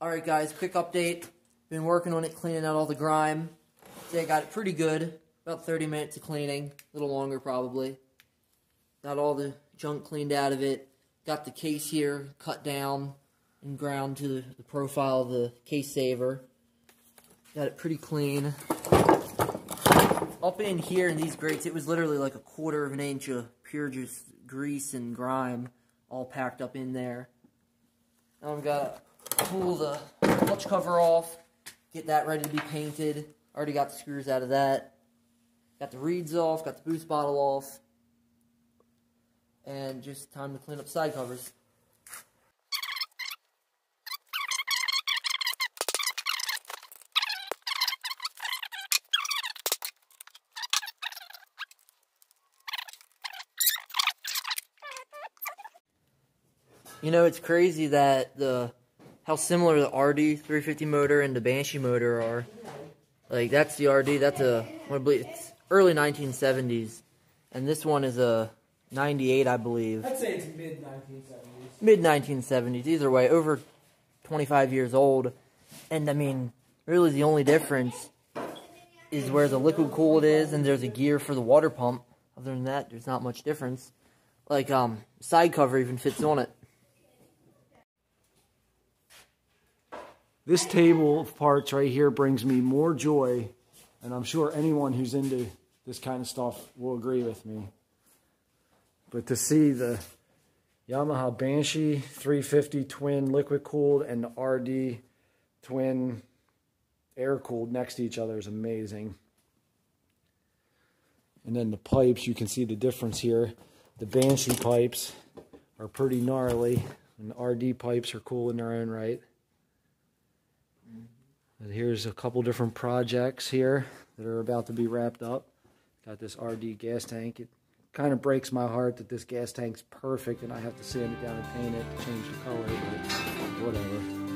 Alright guys, quick update. Been working on it, cleaning out all the grime. See, I got it pretty good. About 30 minutes of cleaning. A little longer probably. Got all the junk cleaned out of it. Got the case here cut down and ground to the, profile of the case saver. Got it pretty clean. Up in here in these grates, it was literally like a quarter of an inch of pure just grease and grime all packed up in there. Now I've got pull the clutch cover off, get that ready to be painted. Already got the screws out of that. Got the reeds off, got the boost bottle off. And just time to clean up side covers. You know, it's crazy that the how similar the RD 350 motor and the Banshee motor are. Like that's the RD, that's a I believe it's early 1970s, and this one is a 98, I believe. I'd say it's mid 1970s. Mid 1970s, either way, over 25 years old. And I mean, really the only difference is where the liquid cooled is, and there's a gear for the water pump. Other than that, there's not much difference. Like um, side cover even fits on it. This table of parts right here brings me more joy, and I'm sure anyone who's into this kind of stuff will agree with me. But to see the Yamaha Banshee 350 twin liquid cooled and the RD twin air cooled next to each other is amazing. And then the pipes, you can see the difference here. The Banshee pipes are pretty gnarly, and the RD pipes are cool in their own right. And here's a couple different projects here that are about to be wrapped up. Got this RD gas tank. It kind of breaks my heart that this gas tank's perfect and I have to sand it down and paint it to change the color, but whatever.